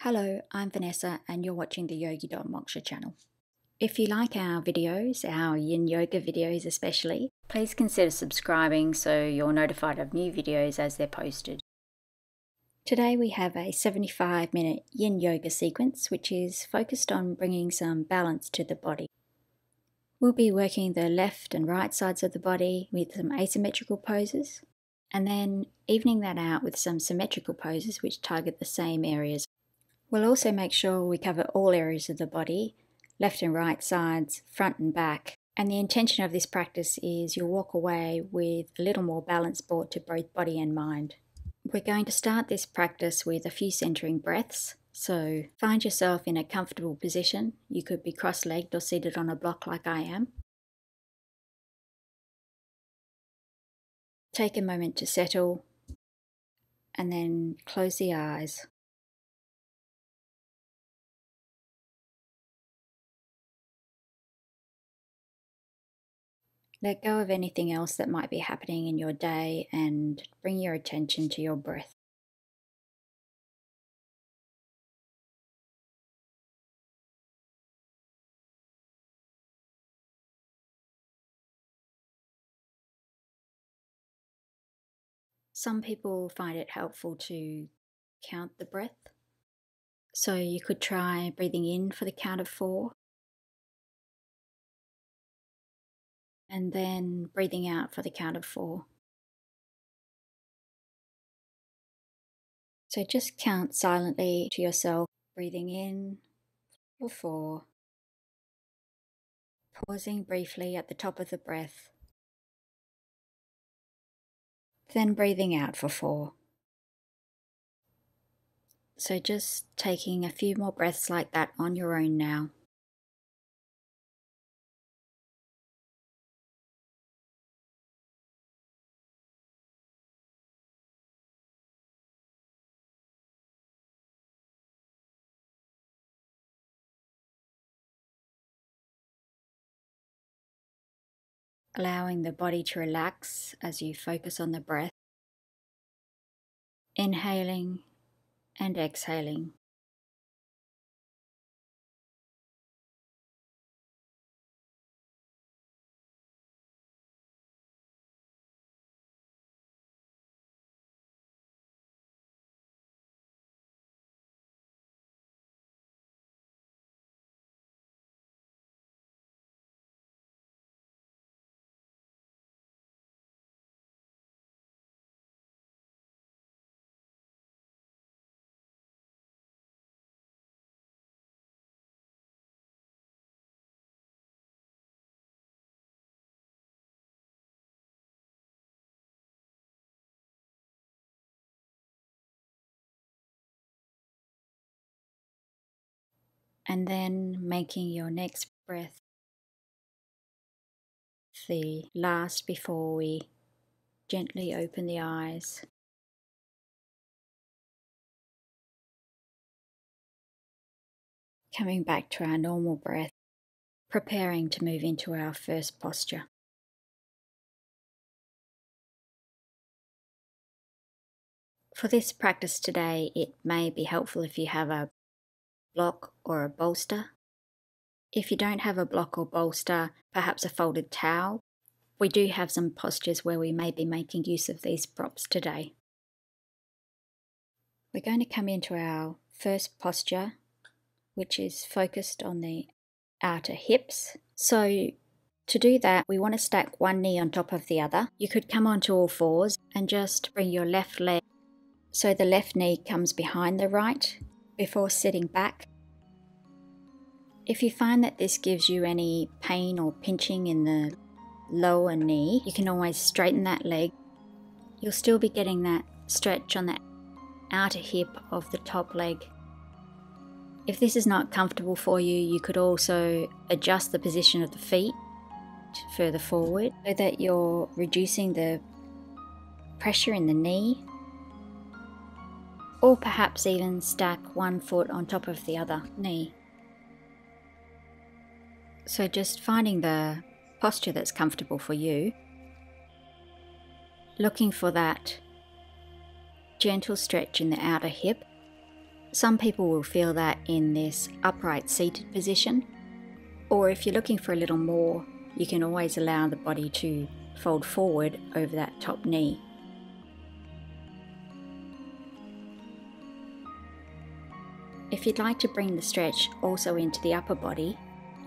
Hello, I'm Vanessa and you're watching the Yogi.moksha channel. If you like our videos, our yin yoga videos especially, please consider subscribing so you're notified of new videos as they're posted. Today we have a 75 minute yin yoga sequence which is focused on bringing some balance to the body. We'll be working the left and right sides of the body with some asymmetrical poses and then evening that out with some symmetrical poses which target the same areas. We'll also make sure we cover all areas of the body, left and right sides, front and back. And the intention of this practice is you'll walk away with a little more balance brought to both body and mind. We're going to start this practice with a few centering breaths. So find yourself in a comfortable position. You could be cross legged or seated on a block like I am. Take a moment to settle and then close the eyes. Let go of anything else that might be happening in your day and bring your attention to your breath. Some people find it helpful to count the breath. So you could try breathing in for the count of four. And then breathing out for the count of four. So just count silently to yourself, breathing in for four, pausing briefly at the top of the breath then breathing out for four. So just taking a few more breaths like that on your own now. Allowing the body to relax as you focus on the breath. Inhaling and exhaling. And then making your next breath the last before we gently open the eyes. Coming back to our normal breath, preparing to move into our first posture. For this practice today, it may be helpful if you have a block or a bolster. If you don't have a block or bolster, perhaps a folded towel. We do have some postures where we may be making use of these props today. We're going to come into our first posture, which is focused on the outer hips. So to do that, we want to stack one knee on top of the other. You could come onto all fours and just bring your left leg so the left knee comes behind the right before sitting back. If you find that this gives you any pain or pinching in the lower knee, you can always straighten that leg. You'll still be getting that stretch on the outer hip of the top leg. If this is not comfortable for you, you could also adjust the position of the feet further forward so that you're reducing the pressure in the knee or perhaps even stack one foot on top of the other knee. So, just finding the posture that's comfortable for you, looking for that gentle stretch in the outer hip Some people will feel that in this upright seated position, or if you're looking for a little more, you can always allow the body to fold forward over that top knee. If you'd like to bring the stretch also into the upper body,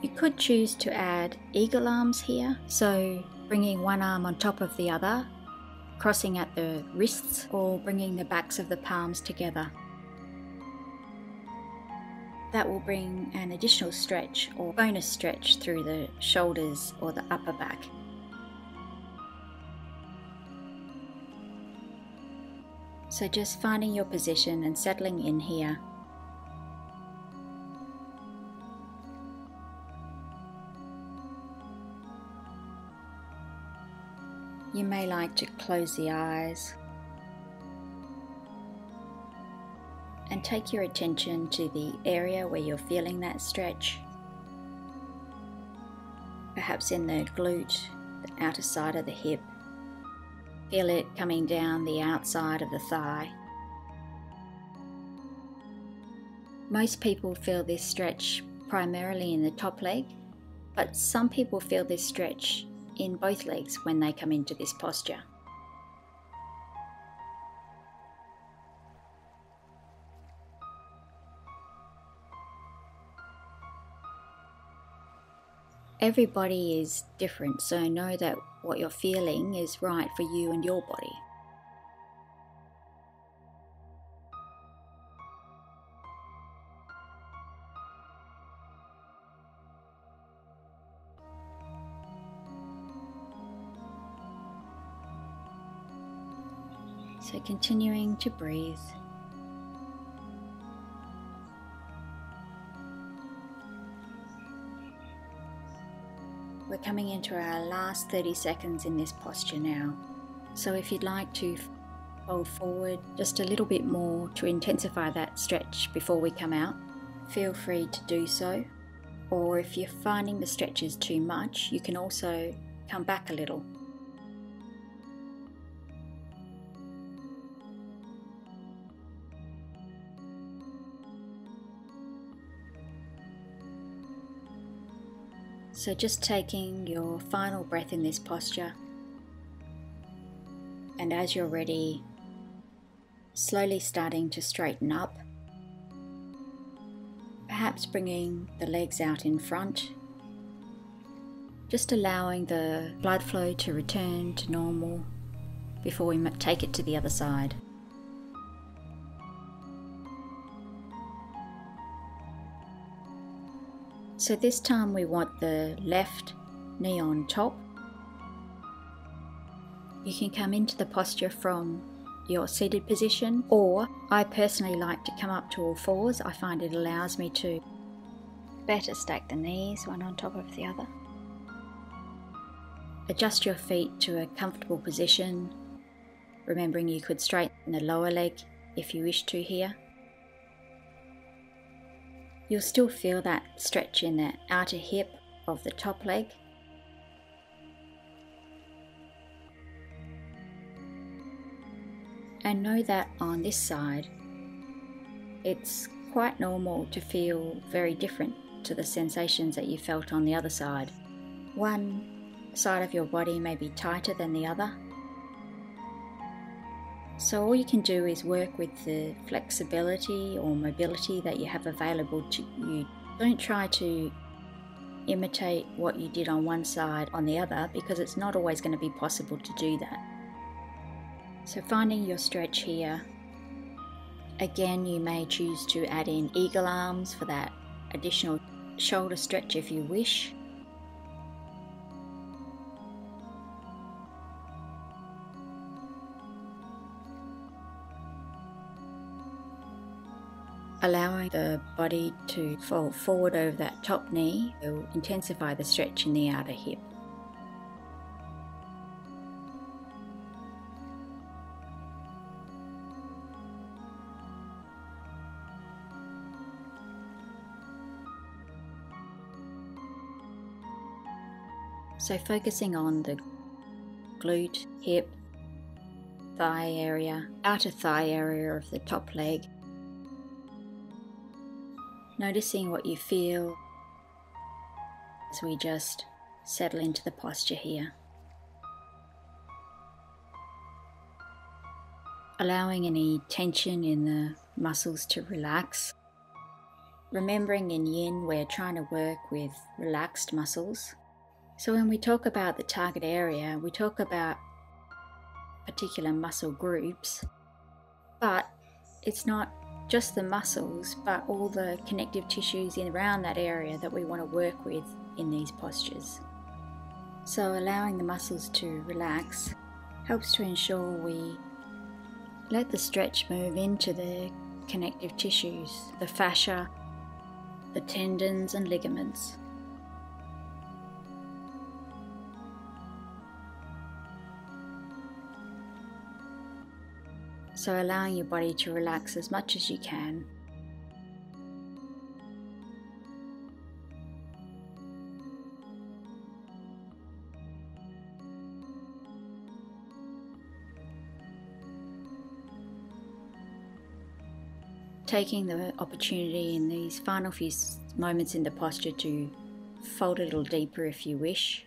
you could choose to add eagle arms here, so bringing one arm on top of the other, crossing at the wrists, or bringing the backs of the palms together. That will bring an additional stretch or bonus stretch through the shoulders or the upper back. So just finding your position and settling in here. You may like to close the eyes and take your attention to the area where you're feeling that stretch. Perhaps in the glute, the outer side of the hip. Feel it coming down the outside of the thigh. Most people feel this stretch primarily in the top leg, but some people feel this stretch in both legs when they come into this posture. Everybody is different, so know that what you're feeling is right for you and your body. So, continuing to breathe. We're coming into our last 30 seconds in this posture now. So if you'd like to fold forward just a little bit more to intensify that stretch before we come out, feel free to do so. Or if you're finding the stretches too much, you can also come back a little So, just taking your final breath in this posture, and as you're ready, slowly starting to straighten up, perhaps bringing the legs out in front, just allowing the blood flow to return to normal before we take it to the other side. So this time we want the left knee on top. You can come into the posture from your seated position, or I personally like to come up to all fours. I find it allows me to better stack the knees one on top of the other. Adjust your feet to a comfortable position, remembering you could straighten the lower leg if you wish to here. You'll still feel that stretch in the outer hip of the top leg. And know that on this side, it's quite normal to feel very different to the sensations that you felt on the other side. One side of your body may be tighter than the other, so all you can do is work with the flexibility or mobility that you have available to you. Don't try to imitate what you did on one side on the other because it's not always going to be possible to do that. So finding your stretch here. Again, you may choose to add in eagle arms for that additional shoulder stretch if you wish. Allowing the body to fold forward over that top knee will intensify the stretch in the outer hip. So, focusing on the glute, hip, thigh area, outer thigh area of the top leg, Noticing what you feel as we just settle into the posture here. Allowing any tension in the muscles to relax. Remembering in yin, we're trying to work with relaxed muscles. So, when we talk about the target area, we talk about particular muscle groups, but it's not just the muscles, but all the connective tissues in around that area that we want to work with in these postures. So, allowing the muscles to relax helps to ensure we let the stretch move into the connective tissues, the fascia, the tendons and ligaments. So, allowing your body to relax as much as you can. taking the opportunity in these final few moments in the posture to fold a little deeper if you wish.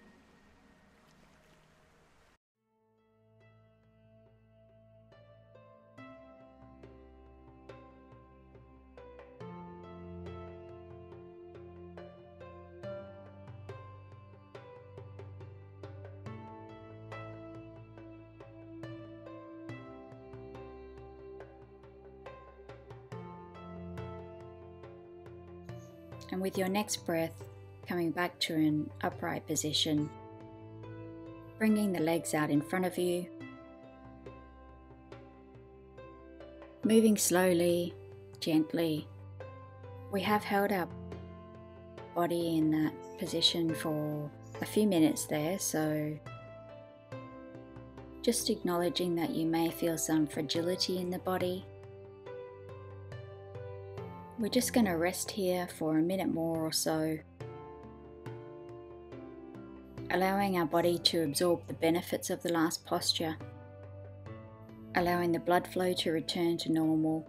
And with your next breath, coming back to an upright position, bringing the legs out in front of you, moving slowly, gently. We have held our body in that position for a few minutes there, so just acknowledging that you may feel some fragility in the body we're just going to rest here for a minute more or so, allowing our body to absorb the benefits of the last posture, allowing the blood flow to return to normal.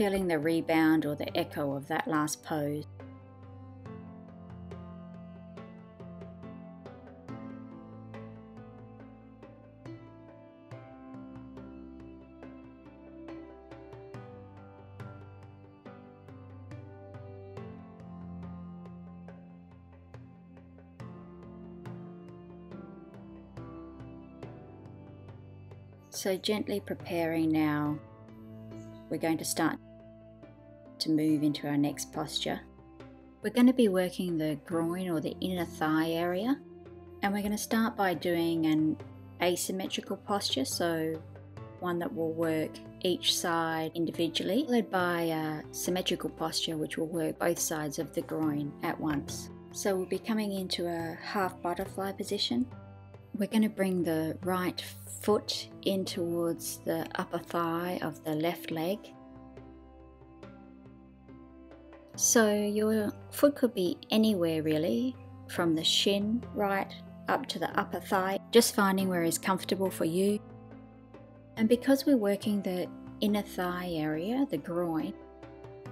Feeling the rebound or the echo of that last pose. So, gently preparing now we're going to start to move into our next posture. We're going to be working the groin or the inner thigh area, and we're going to start by doing an asymmetrical posture, so one that will work each side individually, followed by a symmetrical posture which will work both sides of the groin at once. So we'll be coming into a half butterfly position. We're going to bring the right foot in towards the upper thigh of the left leg. So your foot could be anywhere really, from the shin right up to the upper thigh, just finding where is comfortable for you. And because we're working the inner thigh area, the groin,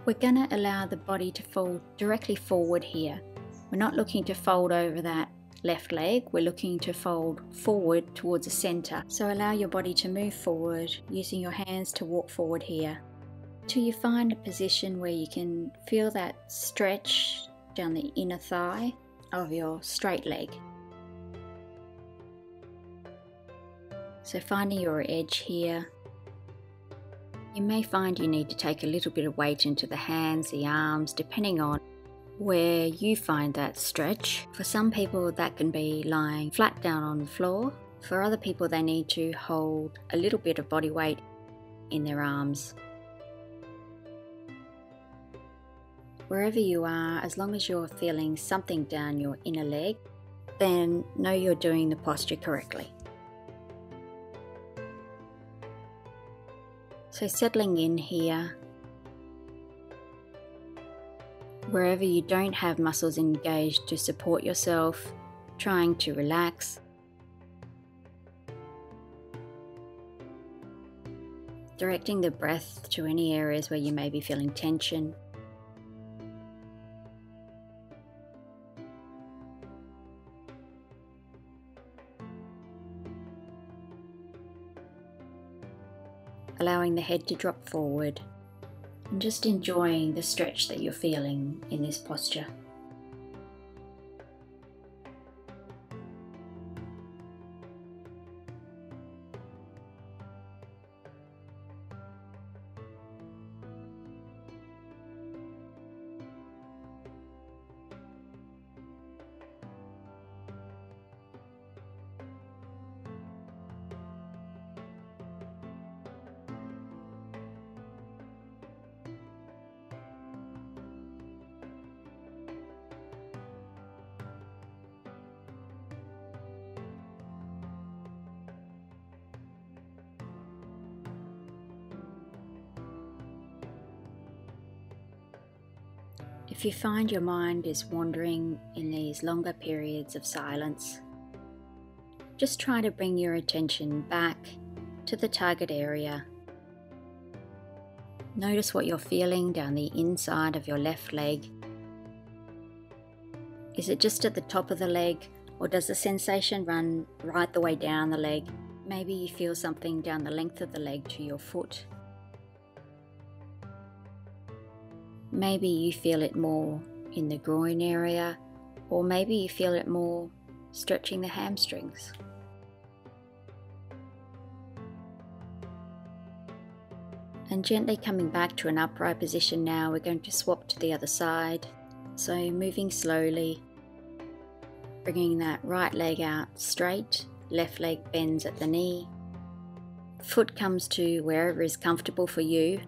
we're going to allow the body to fold directly forward here. We're not looking to fold over that left leg, we're looking to fold forward towards the center. So allow your body to move forward using your hands to walk forward here till you find a position where you can feel that stretch down the inner thigh of your straight leg. So finding your edge here. You may find you need to take a little bit of weight into the hands, the arms, depending on where you find that stretch. For some people, that can be lying flat down on the floor. For other people, they need to hold a little bit of body weight in their arms. Wherever you are, as long as you're feeling something down your inner leg, then know you're doing the posture correctly. So, settling in here, wherever you don't have muscles engaged to support yourself, trying to relax. Directing the breath to any areas where you may be feeling tension. Allowing the head to drop forward and just enjoying the stretch that you're feeling in this posture. If you find your mind is wandering in these longer periods of silence, just try to bring your attention back to the target area. Notice what you're feeling down the inside of your left leg. Is it just at the top of the leg, or does the sensation run right the way down the leg? Maybe you feel something down the length of the leg to your foot Maybe you feel it more in the groin area, or maybe you feel it more stretching the hamstrings. And gently coming back to an upright position now, we're going to swap to the other side. So moving slowly, bringing that right leg out straight, left leg bends at the knee, foot comes to wherever is comfortable for you,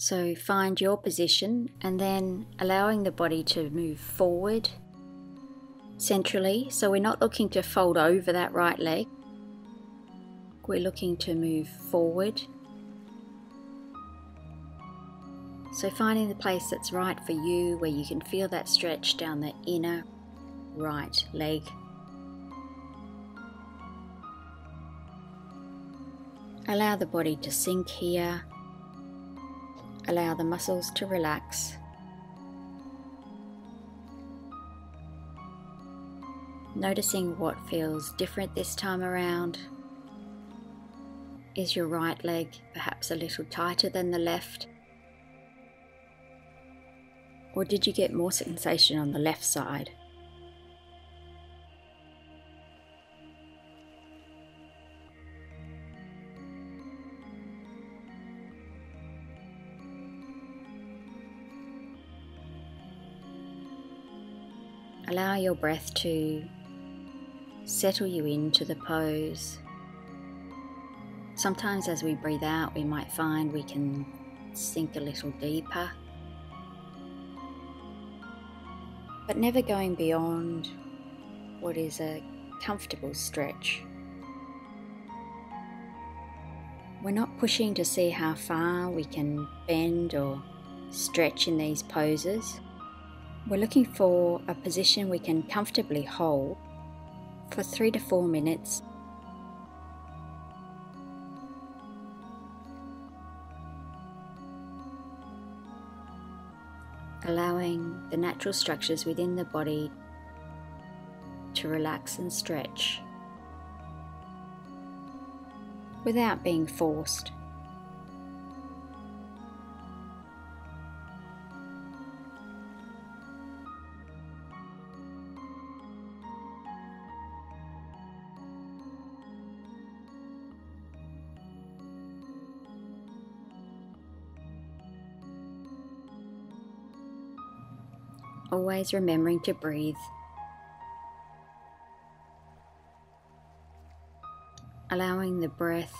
So find your position and then allowing the body to move forward centrally. So we're not looking to fold over that right leg, we're looking to move forward. So finding the place that's right for you where you can feel that stretch down the inner right leg. Allow the body to sink here Allow the muscles to relax. Noticing what feels different this time around. Is your right leg perhaps a little tighter than the left? Or did you get more sensation on the left side? Allow your breath to settle you into the pose. Sometimes, as we breathe out, we might find we can sink a little deeper, but never going beyond what is a comfortable stretch. We're not pushing to see how far we can bend or stretch in these poses. We're looking for a position we can comfortably hold for three to four minutes. Allowing the natural structures within the body to relax and stretch without being forced. always remembering to breathe. Allowing the breath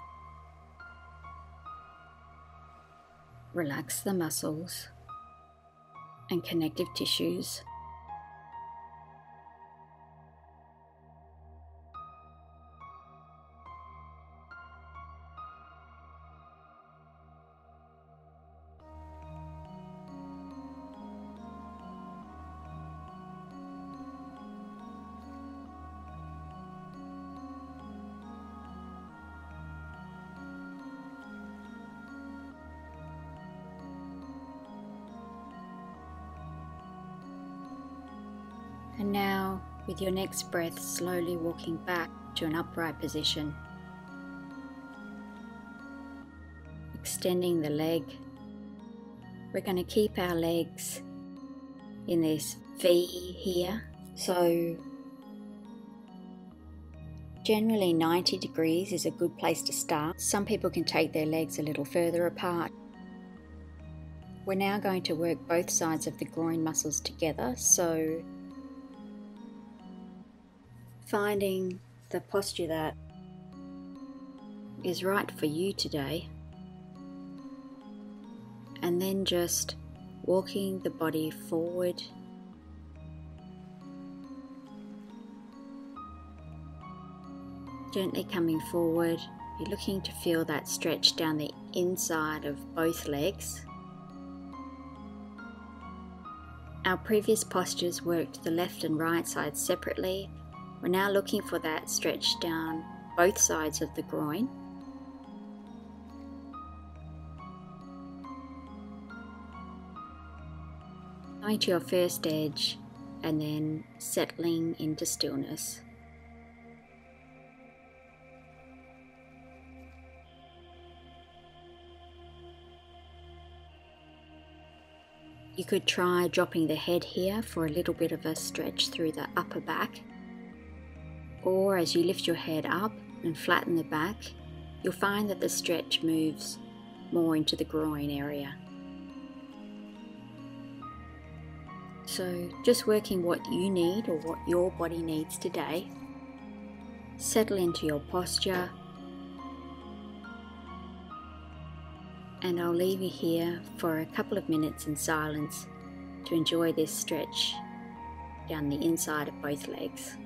relax the muscles and connective tissues. Your next breath, slowly walking back to an upright position. Extending the leg. We're going to keep our legs in this V here. So, generally 90 degrees is a good place to start. Some people can take their legs a little further apart. We're now going to work both sides of the groin muscles together. So, finding the posture that is right for you today, and then just walking the body forward. Gently coming forward, you're looking to feel that stretch down the inside of both legs. Our previous postures worked the left and right side separately, we're now looking for that stretch down both sides of the groin. Going to your first edge and then settling into stillness. You could try dropping the head here for a little bit of a stretch through the upper back or as you lift your head up and flatten the back, you'll find that the stretch moves more into the groin area. So, just working what you need or what your body needs today. Settle into your posture, and I'll leave you here for a couple of minutes in silence to enjoy this stretch down the inside of both legs.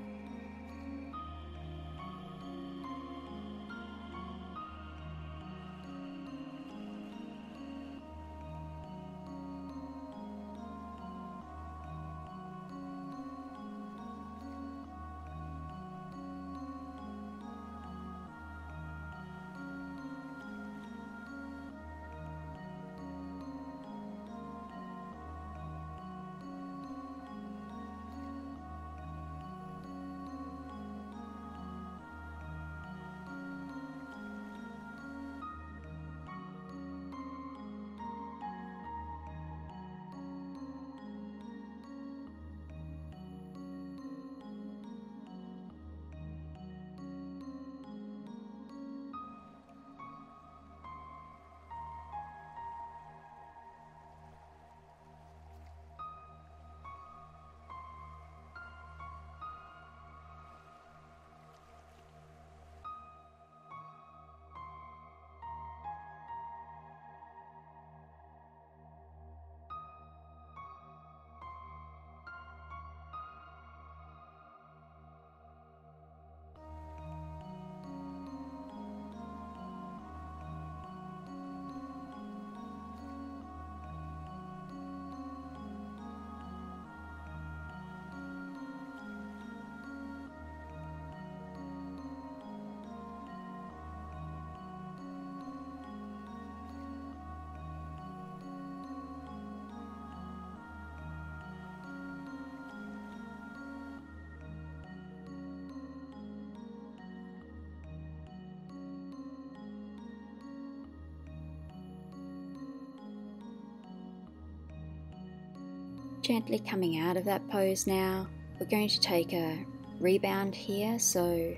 Gently coming out of that pose now, we're going to take a rebound here. So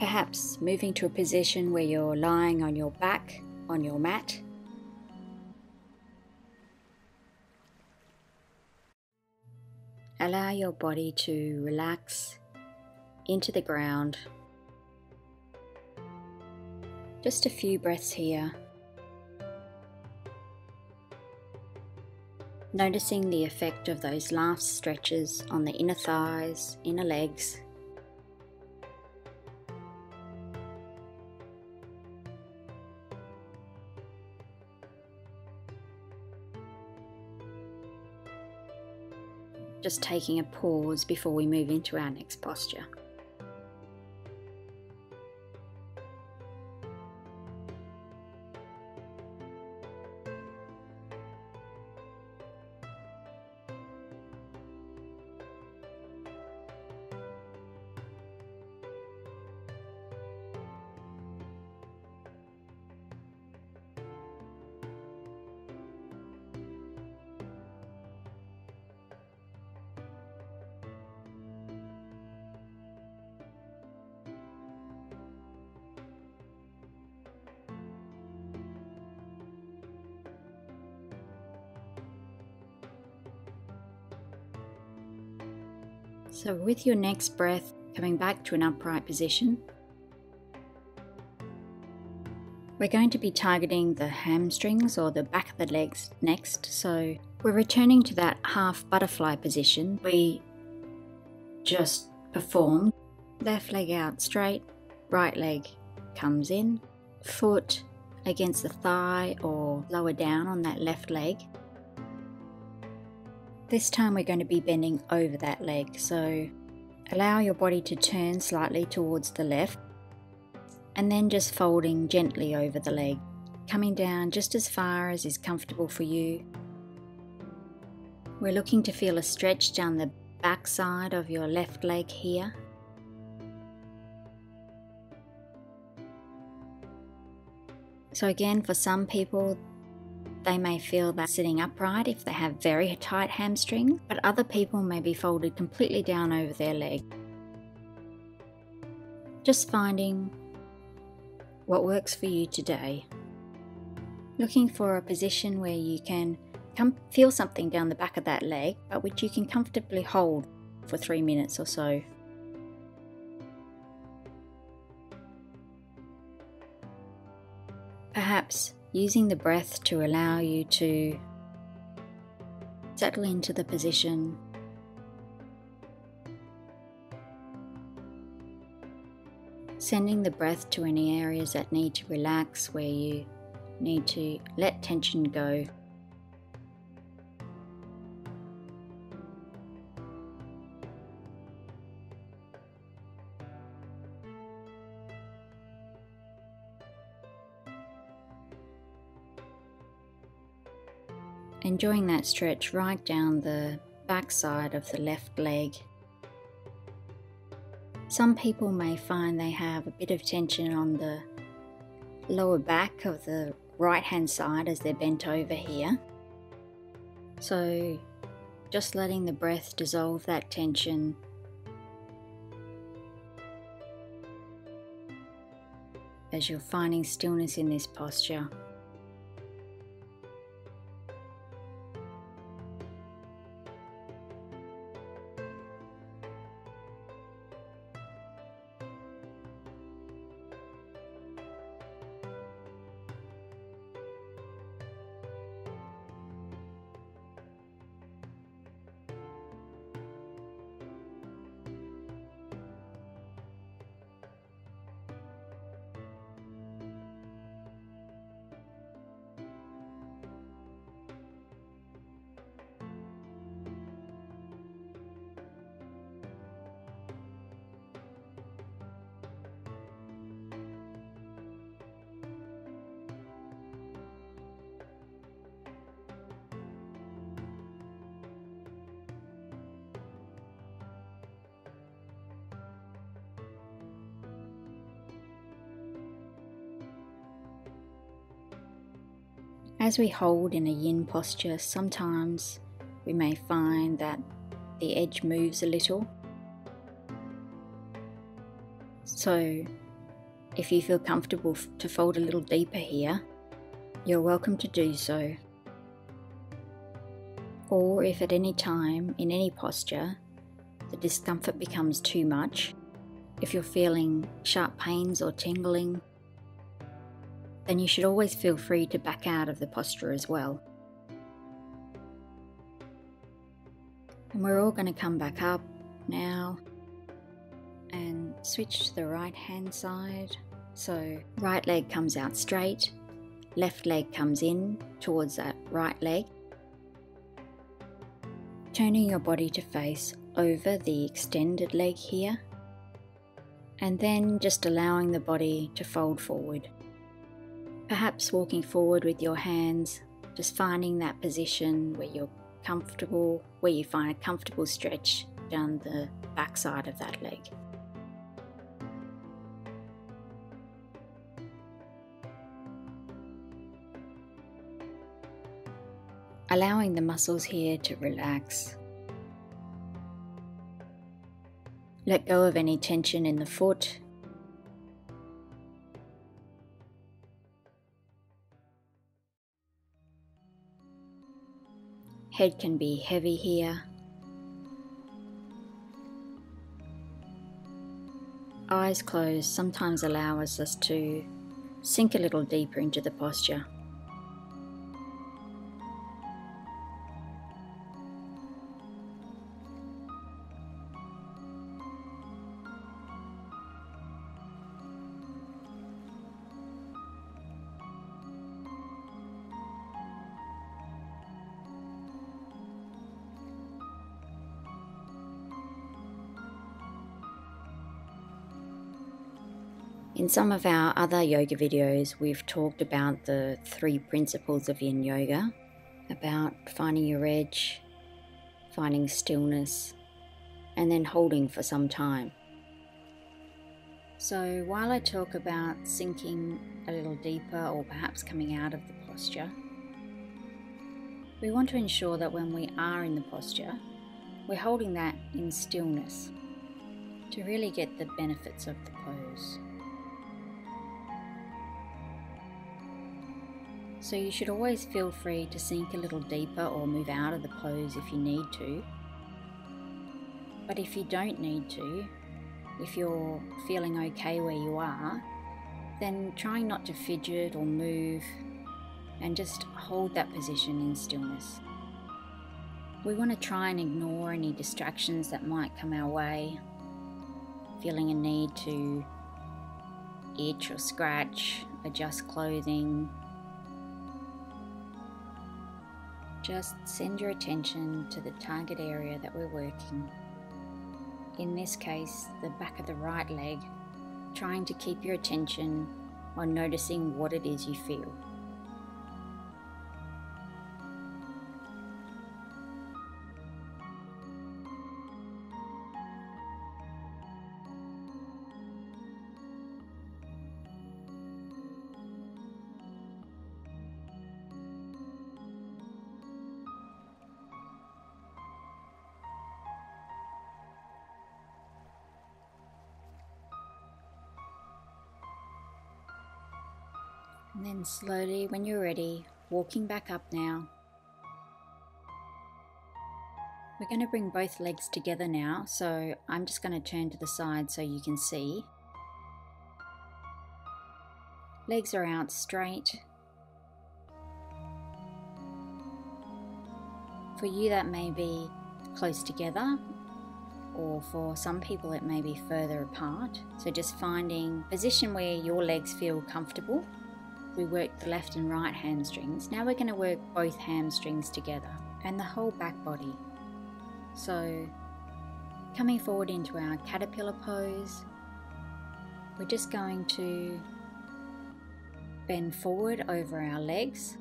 perhaps moving to a position where you're lying on your back on your mat. Allow your body to relax into the ground. Just a few breaths here. Noticing the effect of those last stretches on the inner thighs, inner legs, just taking a pause before we move into our next posture. So, with your next breath, coming back to an upright position, we're going to be targeting the hamstrings or the back of the legs next. So, we're returning to that half butterfly position we just performed. Left leg out straight, right leg comes in, foot against the thigh or lower down on that left leg. This time we're going to be bending over that leg, so allow your body to turn slightly towards the left and then just folding gently over the leg, coming down just as far as is comfortable for you. We're looking to feel a stretch down the back side of your left leg here. So, again, for some people, they may feel that sitting upright if they have very tight hamstrings, but other people may be folded completely down over their leg. Just finding what works for you today. Looking for a position where you can come feel something down the back of that leg, but which you can comfortably hold for three minutes or so. Perhaps using the breath to allow you to settle into the position. Sending the breath to any areas that need to relax, where you need to let tension go. Enjoying that stretch right down the back side of the left leg. Some people may find they have a bit of tension on the lower back of the right hand side as they're bent over here. So, just letting the breath dissolve that tension. As you're finding stillness in this posture. As we hold in a yin posture, sometimes we may find that the edge moves a little. So, if you feel comfortable to fold a little deeper here, you're welcome to do so. Or if at any time, in any posture, the discomfort becomes too much, if you're feeling sharp pains or tingling, then you should always feel free to back out of the posture as well. And we're all going to come back up now and switch to the right hand side. So, right leg comes out straight, left leg comes in towards that right leg. Turning your body to face over the extended leg here, and then just allowing the body to fold forward. Perhaps walking forward with your hands, just finding that position where you're comfortable, where you find a comfortable stretch down the backside of that leg. allowing the muscles here to relax. Let go of any tension in the foot. Head can be heavy here. Eyes closed sometimes allow us to sink a little deeper into the posture. In some of our other yoga videos, we've talked about the three principles of yin yoga about finding your edge, finding stillness, and then holding for some time. So, while I talk about sinking a little deeper or perhaps coming out of the posture, we want to ensure that when we are in the posture, we're holding that in stillness to really get the benefits of the pose. So you should always feel free to sink a little deeper or move out of the pose if you need to. But if you don't need to, if you're feeling okay where you are, then try not to fidget or move and just hold that position in stillness. We want to try and ignore any distractions that might come our way, feeling a need to itch or scratch, adjust clothing, Just send your attention to the target area that we're working. In this case, the back of the right leg, trying to keep your attention on noticing what it is you feel. Then slowly, when you're ready, walking back up now. We're going to bring both legs together now, so I'm just going to turn to the side so you can see. Legs are out straight. For you, that may be close together, or for some people, it may be further apart. So, just finding position where your legs feel comfortable we worked the left and right hamstrings. Now we're going to work both hamstrings together and the whole back body. So, coming forward into our caterpillar pose, we're just going to bend forward over our legs,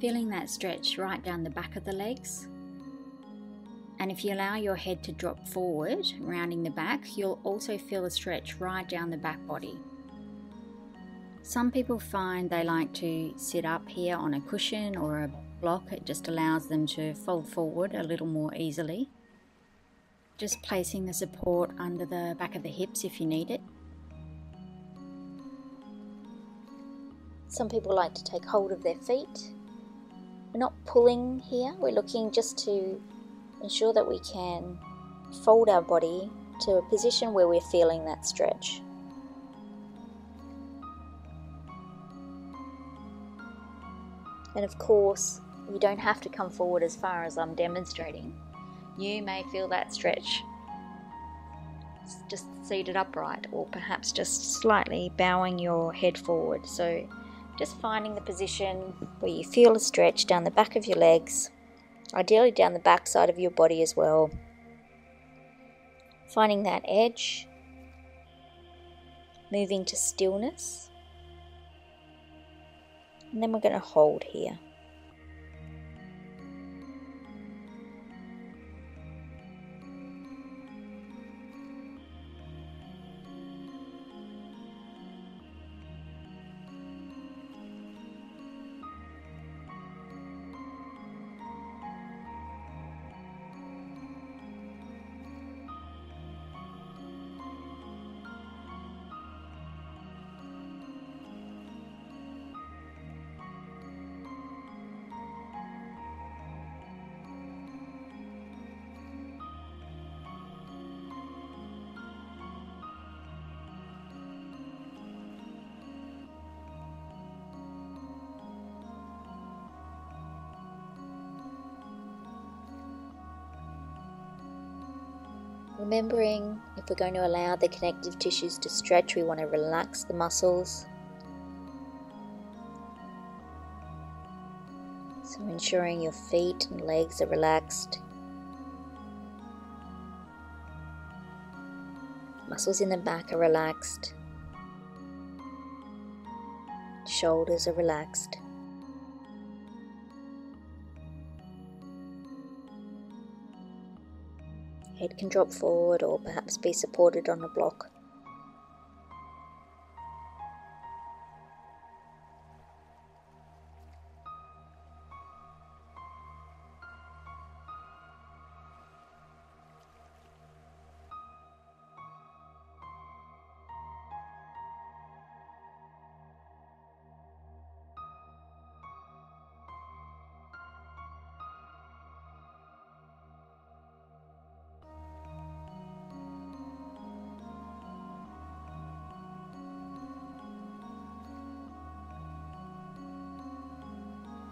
feeling that stretch right down the back of the legs. And if you allow your head to drop forward, rounding the back, you'll also feel a stretch right down the back body. Some people find they like to sit up here on a cushion or a block, it just allows them to fold forward a little more easily. Just placing the support under the back of the hips if you need it. Some people like to take hold of their feet. We're not pulling here, we're looking just to ensure that we can fold our body to a position where we're feeling that stretch. And of course, You don't have to come forward as far as I'm demonstrating. You may feel that stretch just seated upright or perhaps just slightly bowing your head forward. So just finding the position where you feel a stretch down the back of your legs, ideally down the back side of your body as well. Finding that edge, moving to stillness, and then we're going to hold here. Remembering if we're going to allow the connective tissues to stretch, we want to relax the muscles. So, ensuring your feet and legs are relaxed. Muscles in the back are relaxed. Shoulders are relaxed. Head can drop forward or perhaps be supported on a block.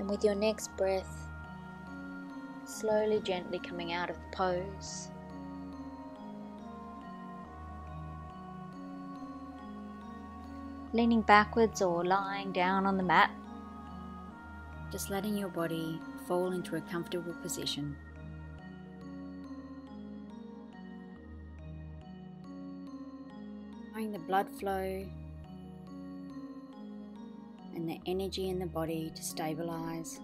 With your next breath, slowly, gently coming out of the pose. Leaning backwards or lying down on the mat. Just letting your body fall into a comfortable position. Allowing the blood flow the energy in the body to stabilize.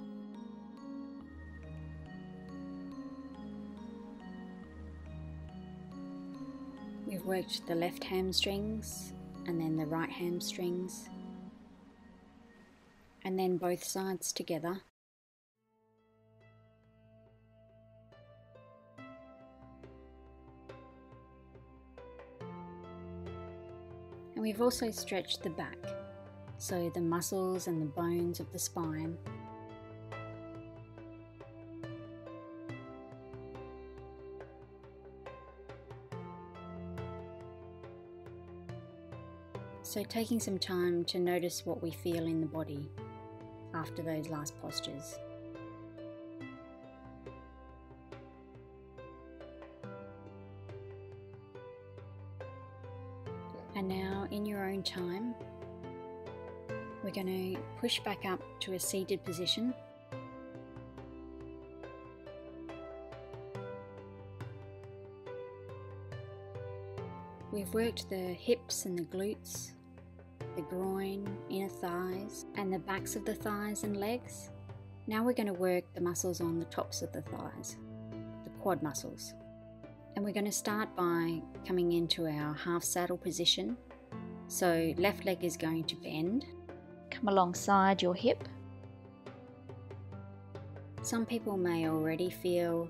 We've worked the left hamstrings and then the right hamstrings, and then both sides together. And we've also stretched the back so the muscles and the bones of the spine. So, taking some time to notice what we feel in the body after those last postures. Going to push back up to a seated position. We've worked the hips and the glutes, the groin, inner thighs, and the backs of the thighs and legs. Now we're going to work the muscles on the tops of the thighs, the quad muscles. And we're going to start by coming into our half saddle position. So left leg is going to bend come alongside your hip. Some people may already feel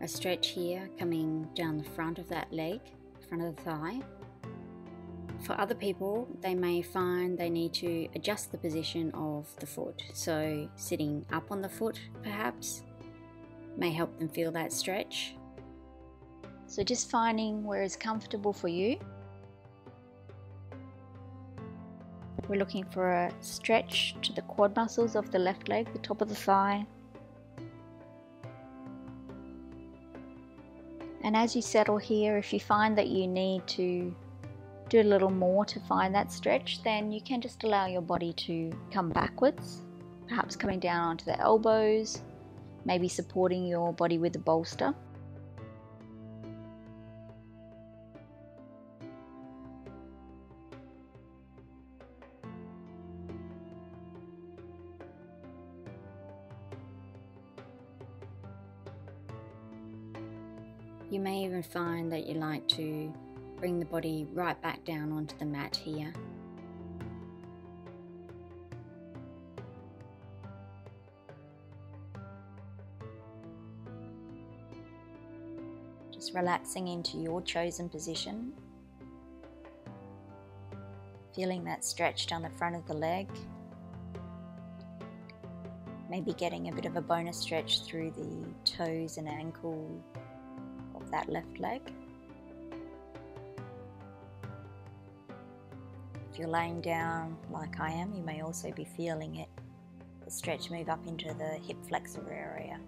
a stretch here coming down the front of that leg, front of the thigh. For other people, they may find they need to adjust the position of the foot. So, sitting up on the foot perhaps may help them feel that stretch. So, just finding where is comfortable for you. We're looking for a stretch to the quad muscles of the left leg, the top of the thigh. And as you settle here, if you find that you need to do a little more to find that stretch, then you can just allow your body to come backwards, perhaps coming down onto the elbows, maybe supporting your body with a bolster. Even find that you like to bring the body right back down onto the mat here. Just relaxing into your chosen position. Feeling that stretch down the front of the leg. Maybe getting a bit of a bonus stretch through the toes and ankle that left leg. If you're laying down like I am, you may also be feeling it, the stretch move up into the hip flexor area.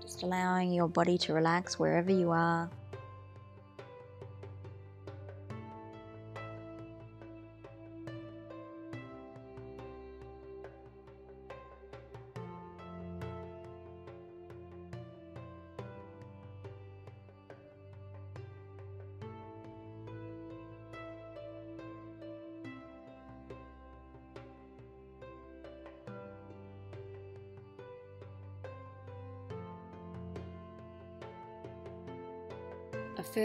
Just allowing your body to relax wherever you are.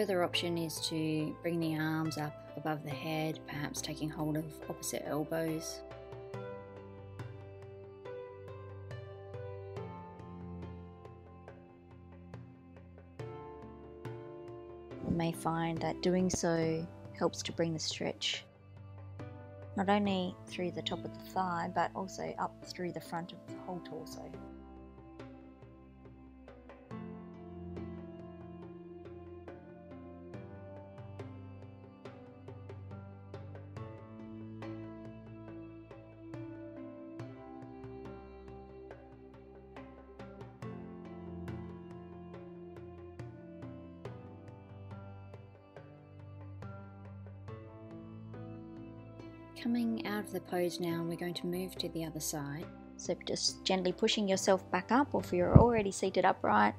Further option is to bring the arms up above the head, perhaps taking hold of opposite elbows. You may find that doing so helps to bring the stretch not only through the top of the thigh but also up through the front of the whole torso. The pose now, and we're going to move to the other side. So just gently pushing yourself back up, or if you're already seated upright,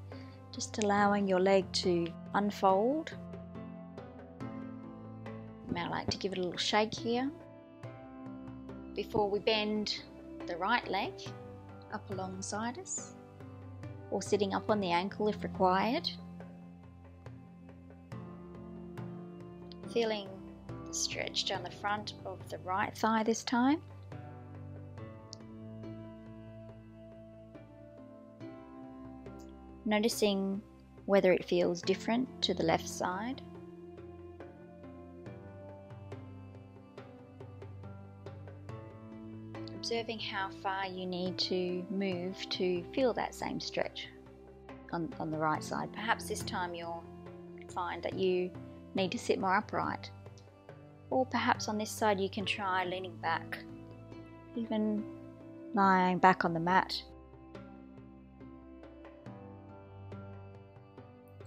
just allowing your leg to unfold. Now may like to give it a little shake here before we bend the right leg up alongside us, or sitting up on the ankle if required. Feeling stretch down the front of the right thigh this time. Noticing whether it feels different to the left side. Observing how far you need to move to feel that same stretch on, on the right side. Perhaps this time you'll find that you need to sit more upright or perhaps on this side you can try leaning back, even lying back on the mat.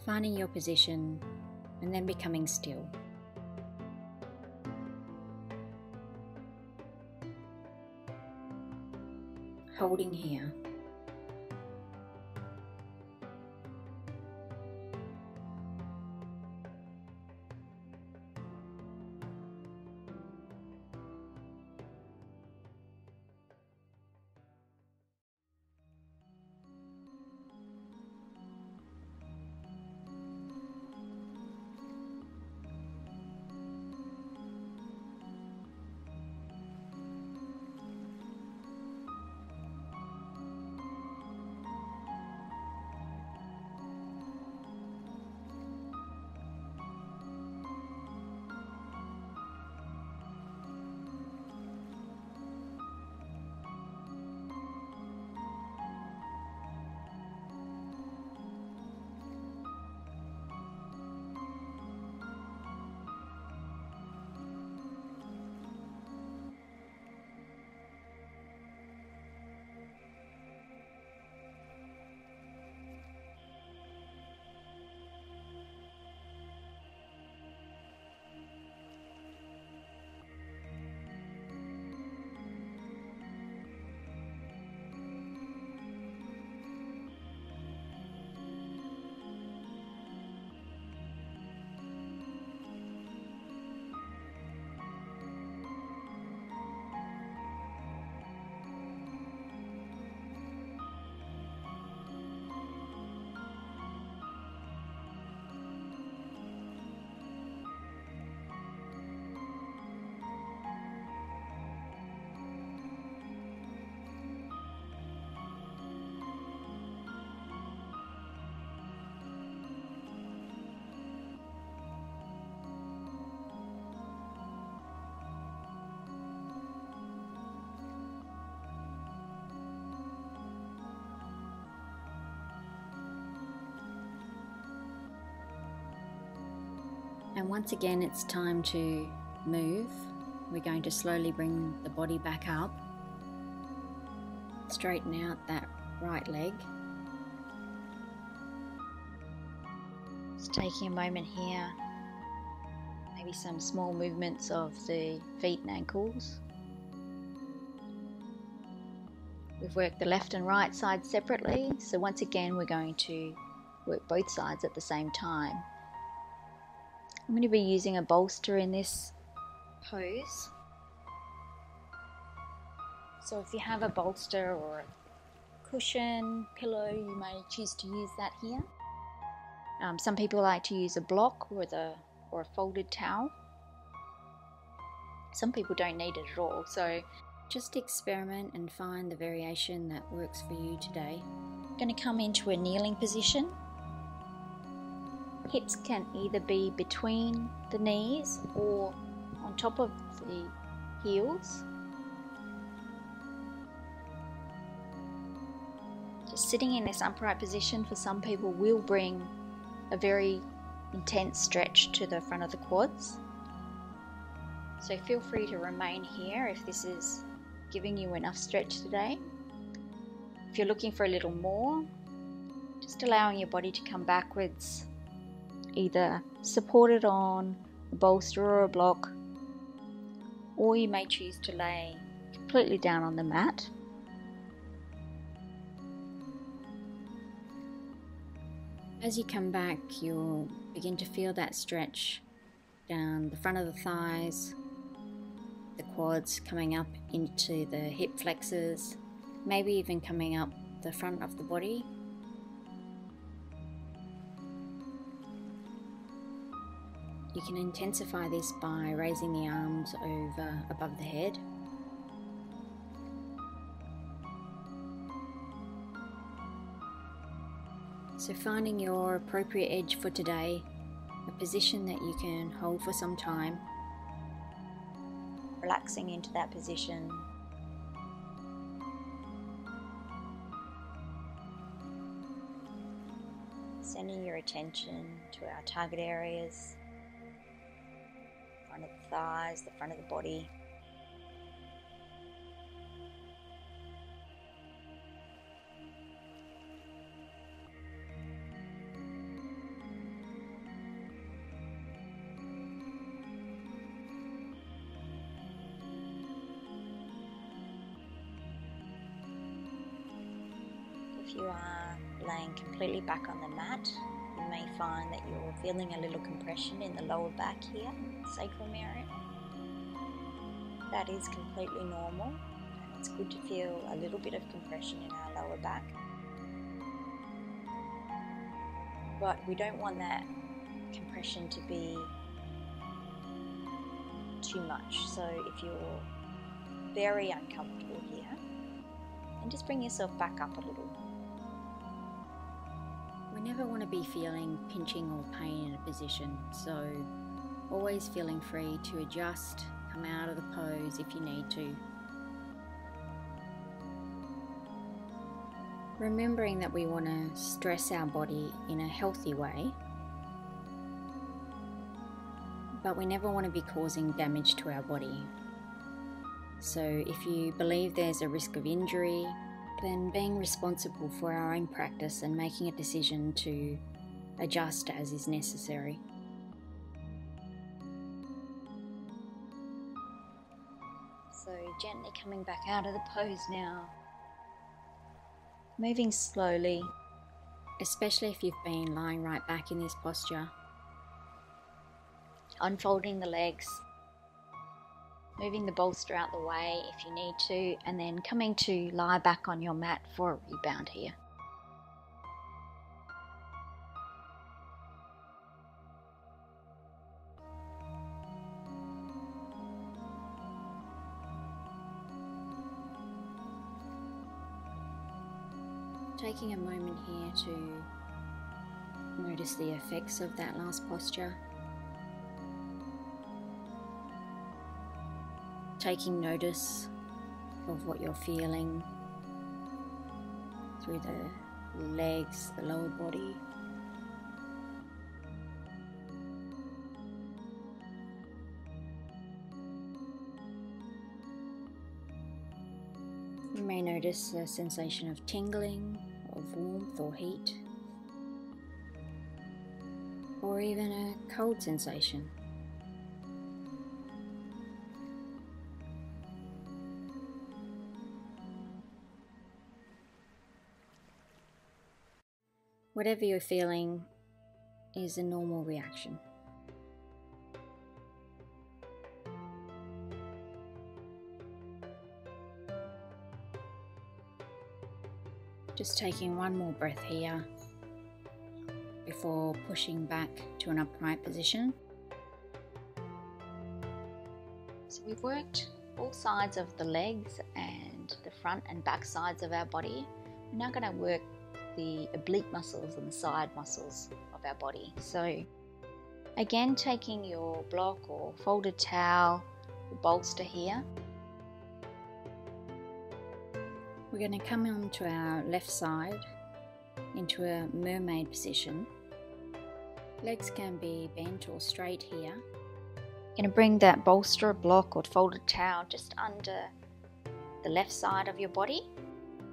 Finding your position and then becoming still. Holding here. And once again, it's time to move. We're going to slowly bring the body back up. Straighten out that right leg. Just taking a moment here. Maybe some small movements of the feet and ankles. We've worked the left and right side separately, so once again we're going to work both sides at the same time. I'm going to be using a bolster in this pose. So if you have a bolster or a cushion, pillow, you may choose to use that here. Um, some people like to use a block or, the, or a folded towel. Some people don't need it at all, so just experiment and find the variation that works for you today. I'm going to come into a kneeling position Hips can either be between the knees or on top of the heels. Just sitting in this upright position for some people will bring a very intense stretch to the front of the quads. So feel free to remain here if this is giving you enough stretch today. If you're looking for a little more, just allowing your body to come backwards either supported on a bolster or a block, or you may choose to lay completely down on the mat. As you come back, you'll begin to feel that stretch down the front of the thighs, the quads coming up into the hip flexors, maybe even coming up the front of the body You can intensify this by raising the arms over above the head. So finding your appropriate edge for today, a position that you can hold for some time. Relaxing into that position. Sending your attention to our target areas thighs, the front of the body. If you are laying completely back on the mat, you may find that you're feeling a little compression in the lower back here, sacral area. That is completely normal and it's good to feel a little bit of compression in our lower back. But we don't want that compression to be too much. So if you're very uncomfortable here, then just bring yourself back up a little never want to be feeling pinching or pain in a position, so always feeling free to adjust, come out of the pose if you need to. Remembering that we want to stress our body in a healthy way, but we never want to be causing damage to our body. So, if you believe there's a risk of injury, then being responsible for our own practice and making a decision to adjust as is necessary. So, gently coming back out of the pose now. Moving slowly. Especially if you've been lying right back in this posture. Unfolding the legs moving the bolster out the way if you need to, and then coming to lie back on your mat for a rebound here. Taking a moment here to notice the effects of that last posture. taking notice of what you're feeling through the legs, the lower body. You may notice a sensation of tingling, of warmth or heat, or even a cold sensation. Whatever you're feeling is a normal reaction. Just taking one more breath here before pushing back to an upright position. So we've worked all sides of the legs and the front and back sides of our body. We're now going to work the oblique muscles and the side muscles of our body. So, again, taking your block or folded towel, the bolster here. We're going to come onto our left side into a mermaid position. Legs can be bent or straight here. Going to bring that bolster, block, or folded towel just under the left side of your body,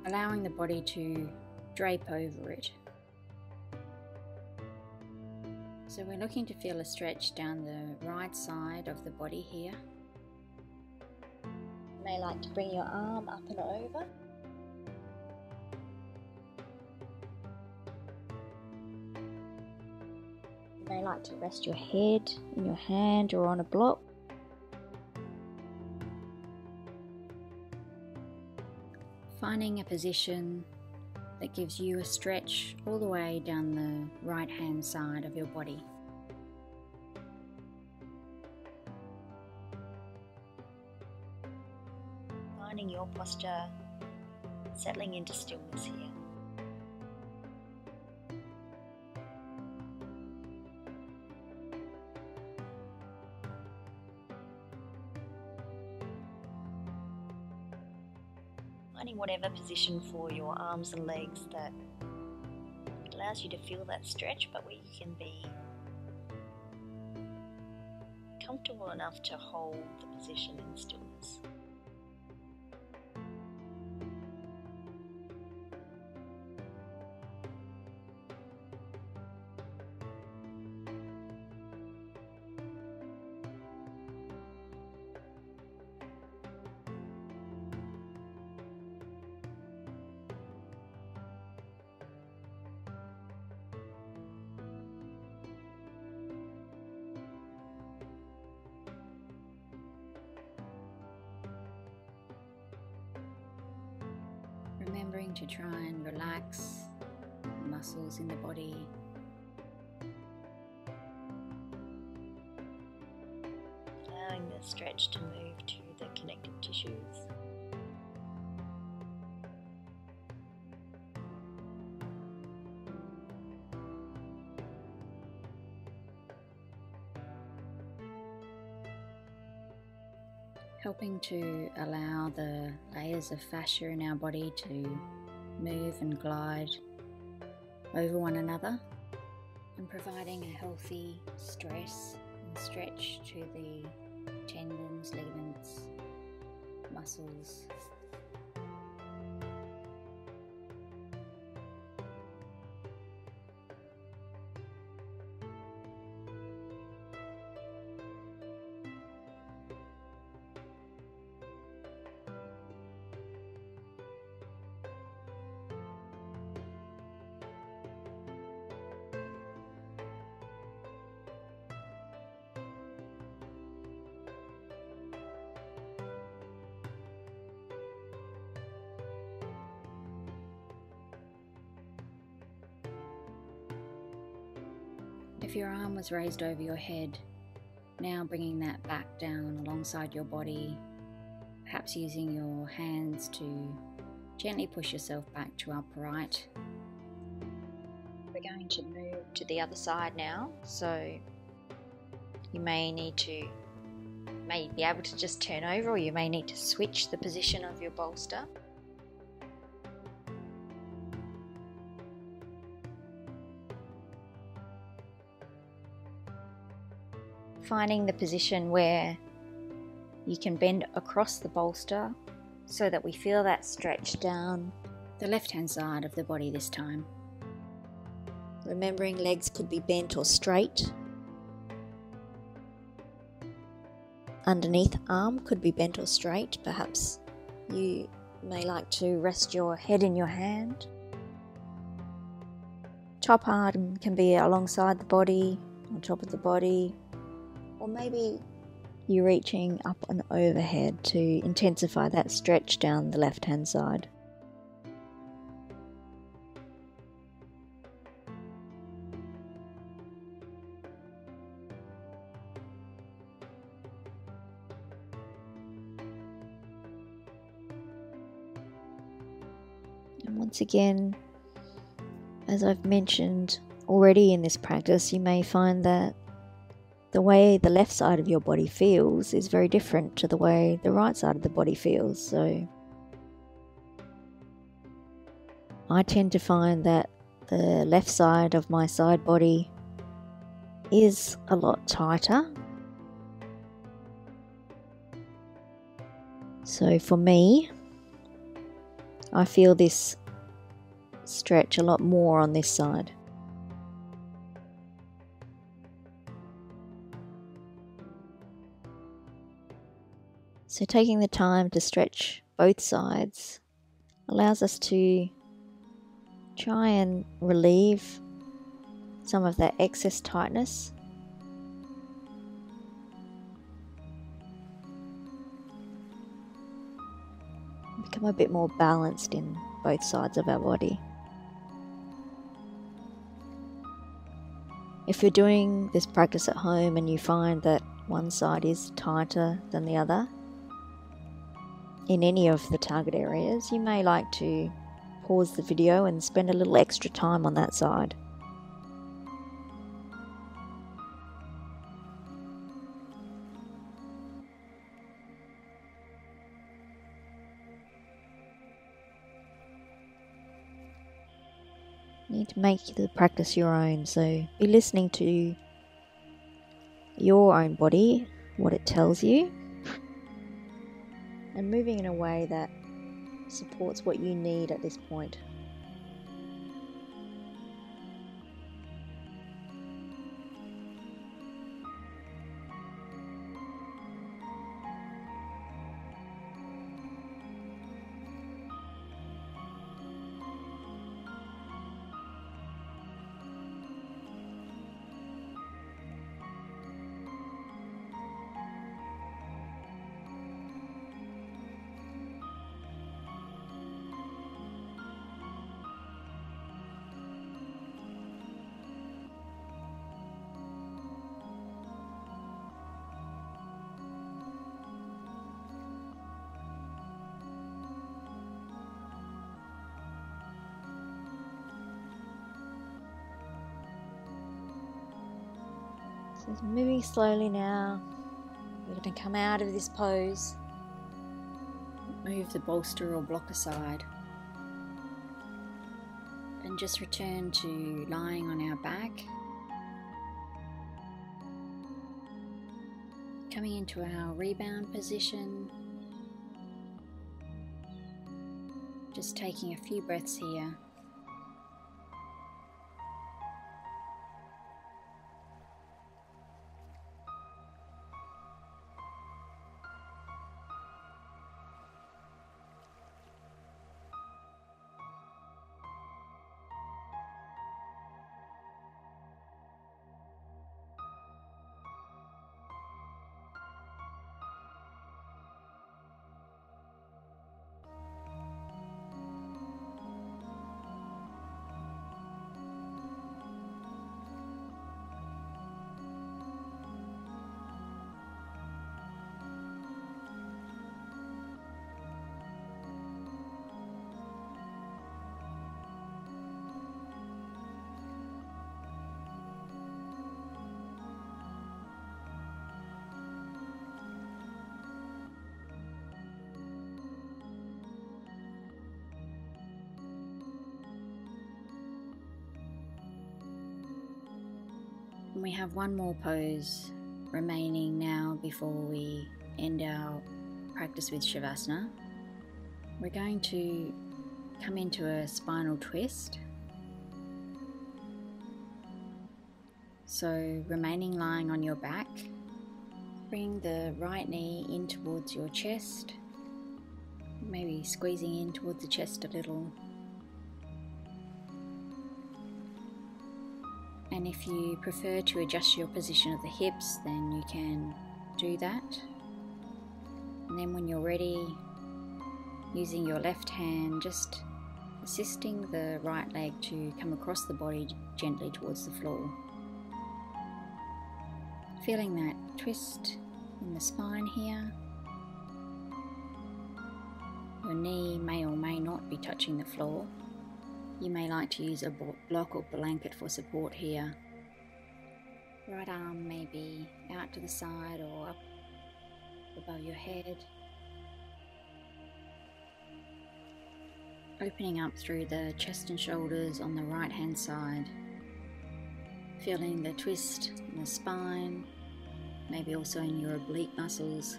allowing the body to drape over it. So we're looking to feel a stretch down the right side of the body here. You may like to bring your arm up and over. You may like to rest your head in your hand or on a block. Finding a position that gives you a stretch all the way down the right hand side of your body. Finding your posture, settling into stillness here. Whatever position for your arms and legs that allows you to feel that stretch, but where you can be comfortable enough to hold the position in stillness. Allow the layers of fascia in our body to move and glide over one another and providing a healthy stress and stretch to the tendons, ligaments, muscles, your arm was raised over your head, now bringing that back down alongside your body, perhaps using your hands to gently push yourself back to upright. We're going to move to the other side now, so you may need to may be able to just turn over or you may need to switch the position of your bolster. Finding the position where you can bend across the bolster so that we feel that stretch down the left hand side of the body this time. Remembering legs could be bent or straight. Underneath arm could be bent or straight. Perhaps you may like to rest your head in your hand. Top arm can be alongside the body, on top of the body, or maybe you're reaching up and overhead to intensify that stretch down the left hand side. And once again, as I've mentioned already in this practice, you may find that the way the left side of your body feels is very different to the way the right side of the body feels. So I tend to find that the left side of my side body is a lot tighter. So for me, I feel this stretch a lot more on this side. So, taking the time to stretch both sides allows us to try and relieve some of that excess tightness. Become a bit more balanced in both sides of our body. If you're doing this practice at home and you find that one side is tighter than the other, in any of the target areas, you may like to pause the video and spend a little extra time on that side. You need to make the practice your own, so be listening to your own body, what it tells you, and moving in a way that supports what you need at this point. Moving slowly now. We're going to come out of this pose. Move the bolster or block aside. And just return to lying on our back. Coming into our rebound position. Just taking a few breaths here. We have one more pose remaining now before we end our practice with Shavasana. We're going to come into a spinal twist. So, remaining lying on your back, bring the right knee in towards your chest, maybe squeezing in towards the chest a little. And if you prefer to adjust your position of the hips, then you can do that. And then when you're ready, using your left hand, just assisting the right leg to come across the body gently towards the floor. Feeling that twist in the spine here. Your knee may or may not be touching the floor. You may like to use a block or blanket for support here. Right arm may be out to the side or up above your head. Opening up through the chest and shoulders on the right hand side. Feeling the twist in the spine, maybe also in your oblique muscles.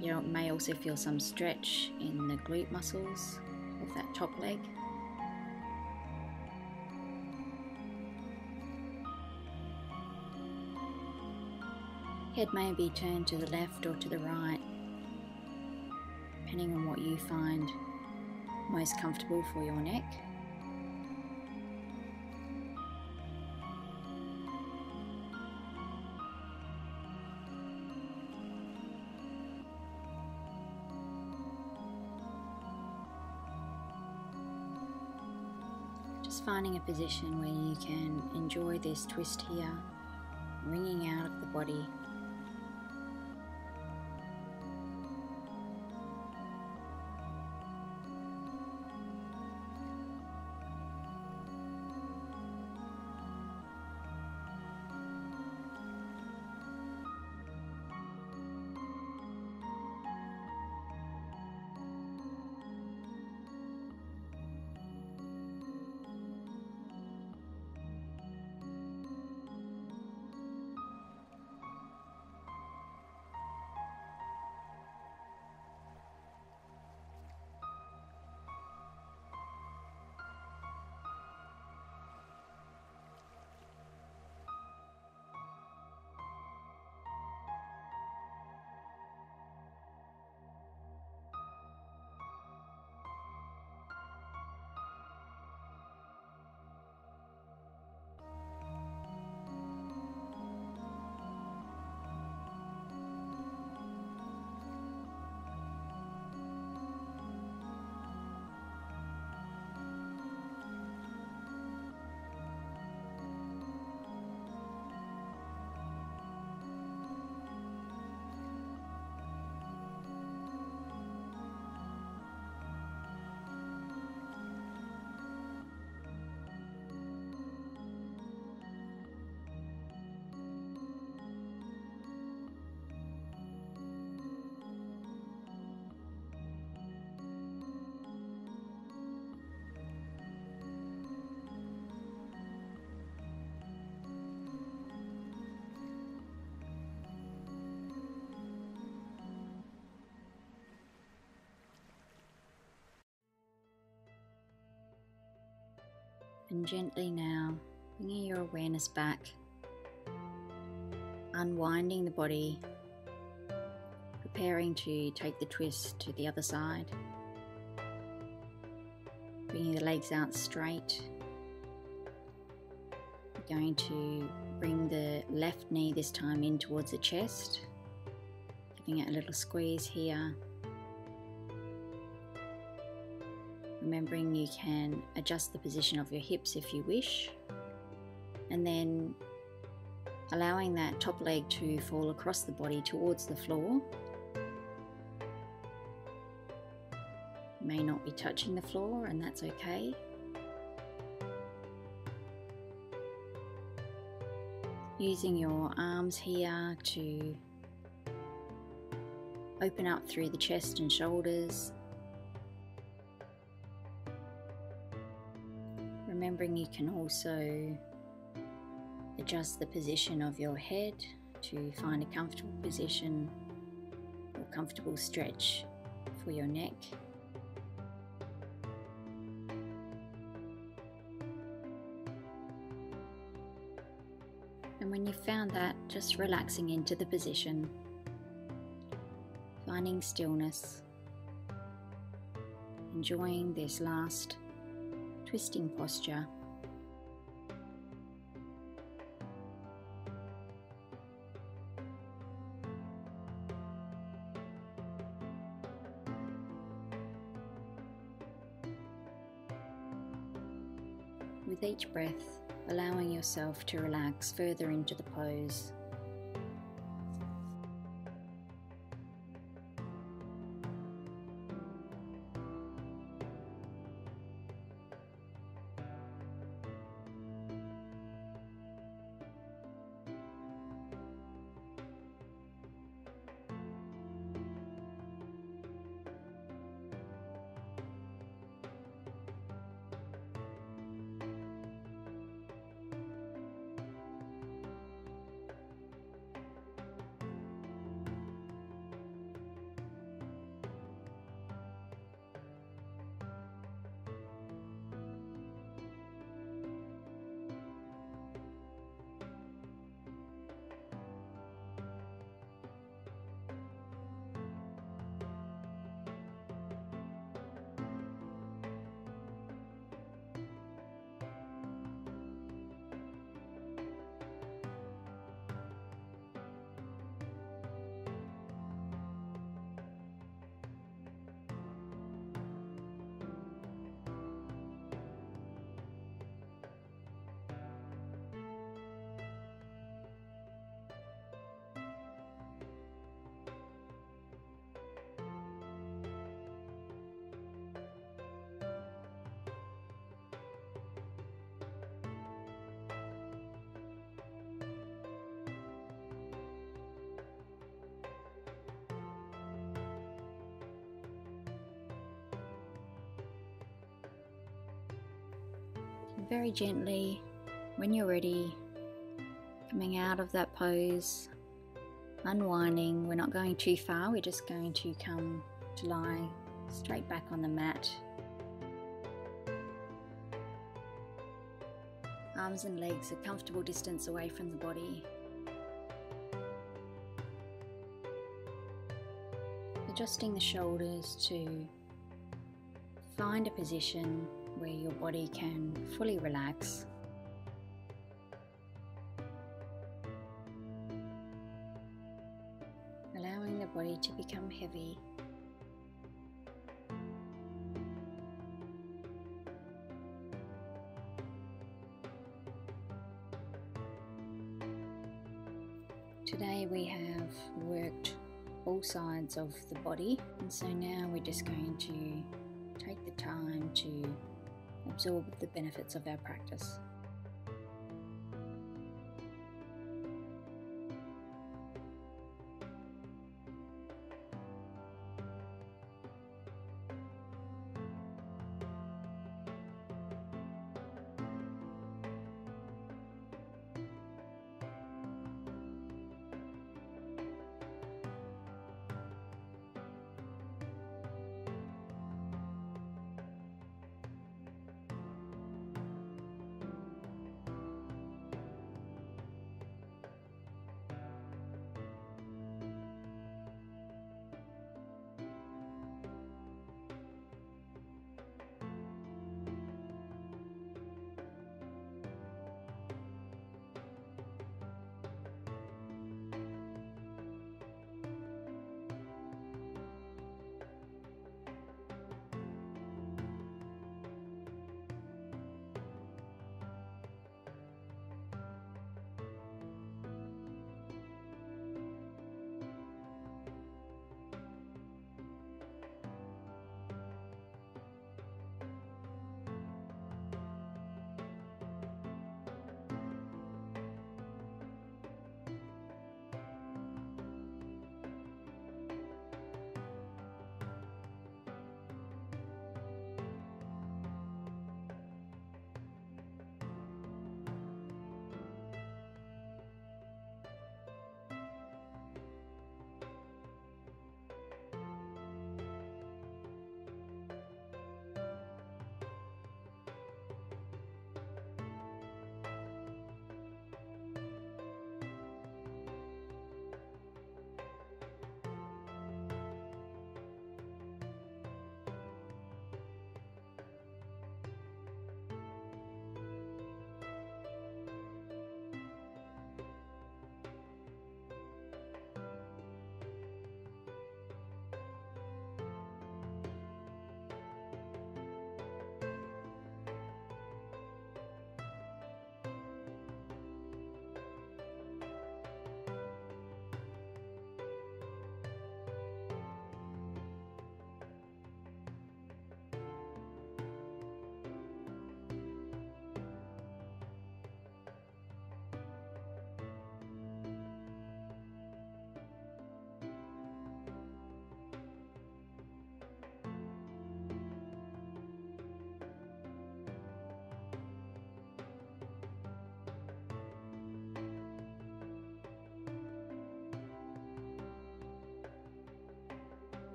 You may also feel some stretch in the glute muscles of that top leg. Head may be turned to the left or to the right, depending on what you find most comfortable for your neck. Just finding a position where you can enjoy this twist here, wringing out of the body And gently now, bringing your awareness back, unwinding the body, preparing to take the twist to the other side. Bringing the legs out straight. We're going to bring the left knee this time in towards the chest, giving it a little squeeze here. Remembering you can adjust the position of your hips if you wish, and then allowing that top leg to fall across the body towards the floor. may not be touching the floor, and that's okay. Using your arms here to open up through the chest and shoulders remembering you can also adjust the position of your head to find a comfortable position or comfortable stretch for your neck. And when you've found that, just relaxing into the position, finding stillness, enjoying this last twisting posture. With each breath, allowing yourself to relax further into the pose. Very gently, when you're ready, coming out of that pose, unwinding. We're not going too far, we're just going to come to lie straight back on the mat. Arms and legs a comfortable distance away from the body. Adjusting the shoulders to find a position where your body can fully relax. Allowing the body to become heavy. Today we have worked all sides of the body and so now we're just going to take the time to absorb the benefits of our practice.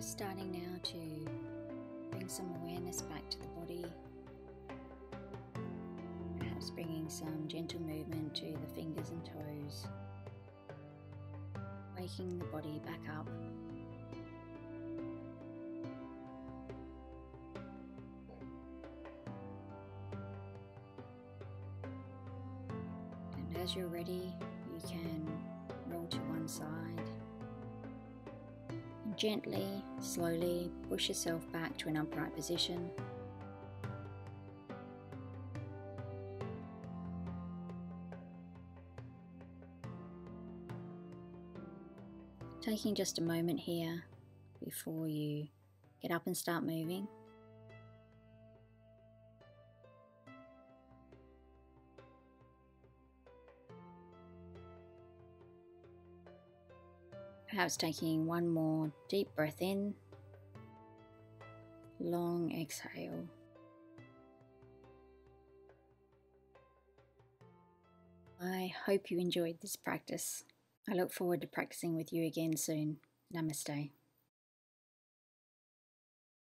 Just starting now to bring some awareness back to the body. Perhaps bringing some gentle movement to the fingers and toes. Waking the body back up. And as you're ready, Gently, slowly push yourself back to an upright position. Taking just a moment here before you get up and start moving. Perhaps taking one more deep breath in, long exhale. I hope you enjoyed this practice. I look forward to practicing with you again soon. Namaste.